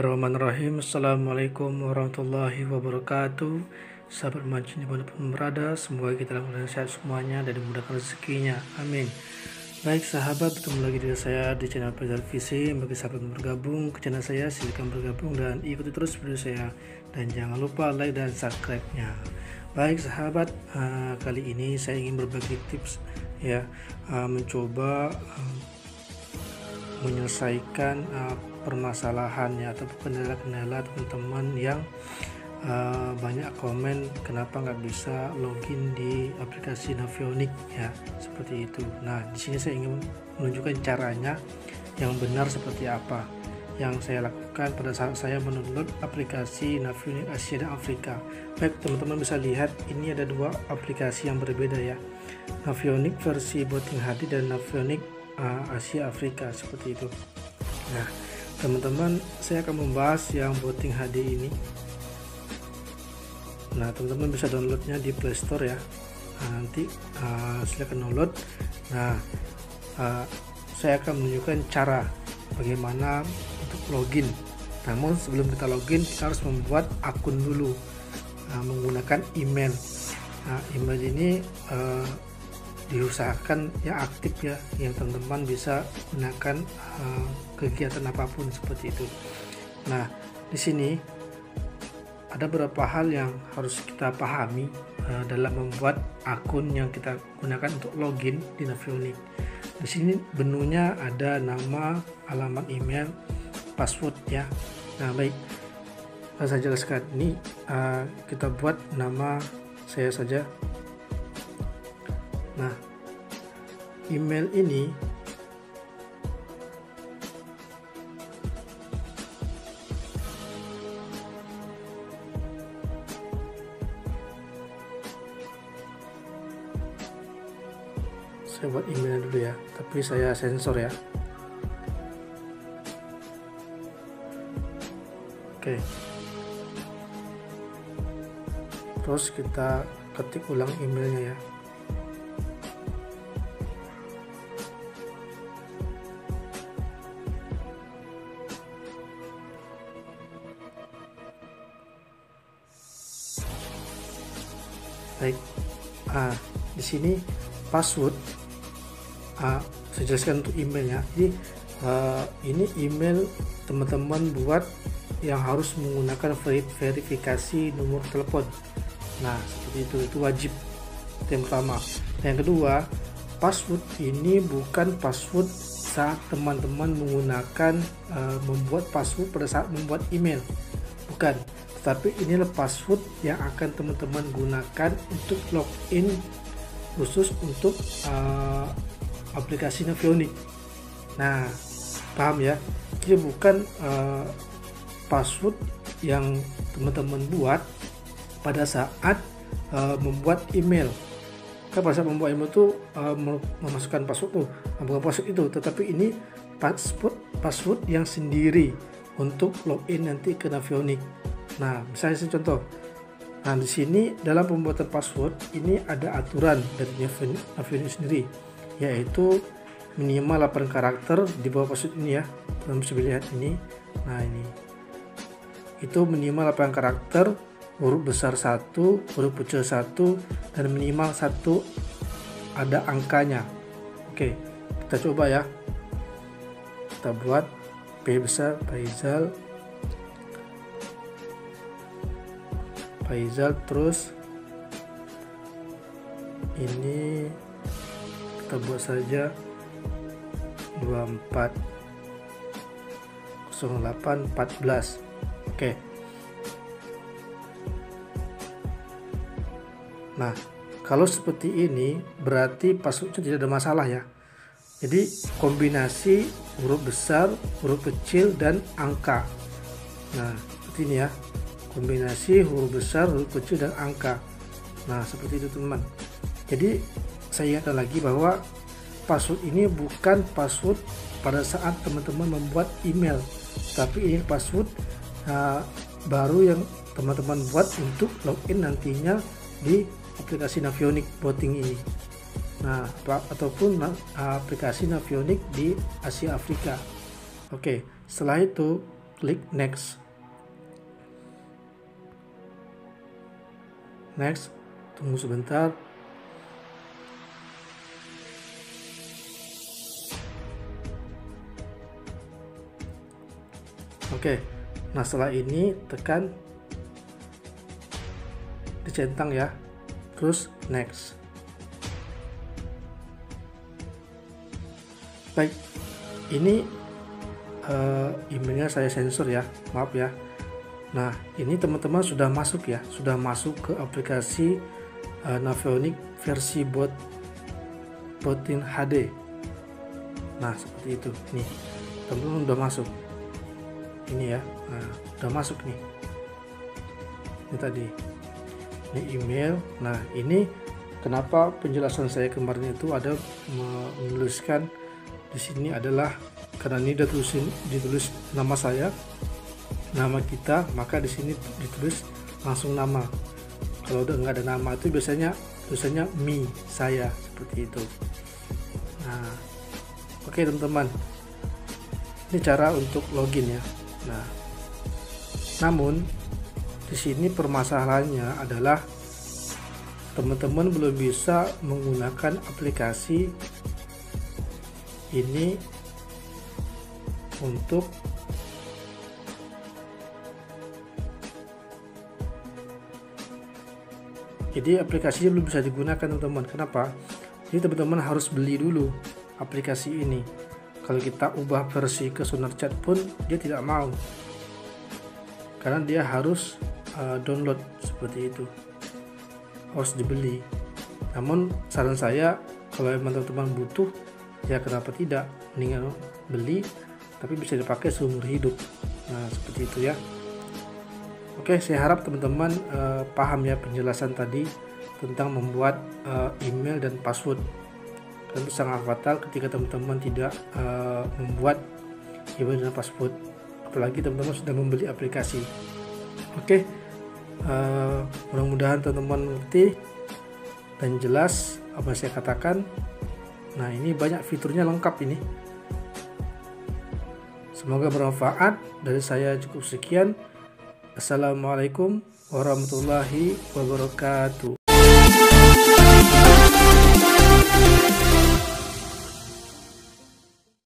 Bismillahirrahmanirrahim. Assalamualaikum warahmatullahi wabarakatuh. Sahabat mancing di mana pun berada Semoga kita dalam keadaan sehat semuanya Dan dimudahkan rezekinya. Amin. Baik sahabat bertemu lagi dengan saya di channel Faisal Visi Bagi sahabat yang bergabung ke channel saya Silahkan bergabung dan ikuti terus video saya. Dan jangan lupa like dan subscribe nya Baik sahabat uh, Kali ini saya ingin berbagi tips Ya uh, Mencoba uh, Menyelesaikan permasalahannya atau kendala-kendala teman-teman yang uh, banyak komen kenapa nggak bisa login di aplikasi Navionic ya seperti itu. Nah di sini saya ingin menunjukkan caranya yang benar seperti apa yang saya lakukan pada saat saya mendownload aplikasi Navionic Asia dan Afrika. Baik teman-teman bisa lihat ini ada dua aplikasi yang berbeda ya. Navionic versi Boting HD dan Navionic uh, Asia Afrika seperti itu. Nah, teman-teman saya akan membahas yang booting HD ini. Nah teman-teman bisa downloadnya di Playstore ya. Nah, nanti uh, silakan download. Nah uh, saya akan menunjukkan cara bagaimana untuk login. Namun sebelum kita login kita harus membuat akun dulu. Uh, menggunakan email. Nah, email ini uh, diusahakan ya aktif ya yang teman-teman bisa gunakan uh, kegiatan apa pun seperti itu. Nah, di sini ada beberapa hal yang harus kita pahami uh, dalam membuat akun yang kita gunakan untuk login di Navionic. Di sini menunya ada nama, alamat email, password ya. Nah, baik. Saya jelaskan ini uh, kita buat nama saya saja Nah, email ini saya buat email dulu ya, tapi saya sensor ya. Oke. Terus kita ketik ulang emailnya ya. Baik. Ah, di sini password ah, saya jelaskan untuk emailnya jadi ah, ini email teman-teman buat yang harus menggunakan verifikasi nomor telepon. Nah seperti itu itu wajib. Yang pertama. Yang kedua password ini bukan password saat teman-teman menggunakan uh, membuat password pada saat membuat email bukan tetapi inilah password yang akan teman-teman gunakan untuk login khusus untuk uh, aplikasi Navionic nah paham ya? Jadi bukan uh, password yang teman-teman buat pada saat uh, membuat email. Kan pada saat membuat email itu uh, memasukkan password tuh. Bukan password itu tetapi ini password password yang sendiri untuk login nanti ke Navionic Nah, misalnya saya contoh. Nah, di sini dalam pembuatan password ini ada aturan dari Navionic sendiri, yaitu minimal 8 karakter di bawah password ini ya. Bisa lihat ini. Nah, ini. Itu minimal 8 karakter, huruf besar 1, huruf kecil 1 dan minimal 1 ada angkanya. Oke, kita coba ya. Kita buat P besar Faizal. Faizal terus ini kita buat saja 24 08 14 oke. Nah kalau seperti ini berarti passwordnya tidak ada masalah ya jadi kombinasi huruf besar huruf kecil dan angka nah seperti ini ya kombinasi huruf besar, huruf kecil dan angka. Nah, seperti itu teman. Jadi saya ingatkan lagi bahwa password ini bukan password pada saat teman-teman membuat email, tapi ini password uh, baru yang teman-teman buat untuk login nantinya di aplikasi Navionic Boting ini. Nah, ataupun aplikasi Navionic di Asia Afrika. Oke, setelah itu klik next next tunggu sebentar Oke, nah setelah ini tekan dicentang ya, terus next. Baik, ini uh, emailnya saya sensor ya, maaf ya. Nah, ini teman-teman sudah masuk ya, sudah masuk ke aplikasi uh, Navionic versi bot Protein HD. Nah, seperti itu. Nih, teman-teman sudah masuk. Ini ya. Nah udah masuk nih. Ini tadi. Ini email. Nah ini kenapa penjelasan saya kemarin itu ada menuliskan di sini adalah karena ini ditulisin ditulis nama saya nama kita maka di sini ditulis langsung nama. Kalau udah nggak ada nama itu biasanya biasanya me saya seperti itu. Nah oke teman-teman. Ini cara untuk login ya. Nah, namun di sini permasalahannya adalah teman-teman belum bisa menggunakan aplikasi ini untuk jadi aplikasinya belum bisa digunakan teman-teman. Kenapa? Jadi teman-teman harus beli dulu aplikasi ini. Kalau kita ubah versi ke Chat pun dia tidak mau. Karena dia harus uh, download seperti itu. Harus dibeli. Namun saran saya kalau teman-teman butuh ya kenapa tidak? Mendingan beli tapi bisa dipakai seumur hidup. Nah seperti itu ya. Oke saya harap teman-teman uh, paham ya penjelasan tadi tentang membuat uh, email dan password. Tentu sangat fatal ketika teman-teman tidak uh, membuat email dan password. Apalagi teman-teman sudah membeli aplikasi. Oke uh, mudah-mudahan teman-teman mengerti dan jelas apa yang saya katakan nah ini banyak fiturnya lengkap ini. Semoga bermanfaat. Dari saya cukup sekian. Assalamualaikum warahmatullahi wabarakatuh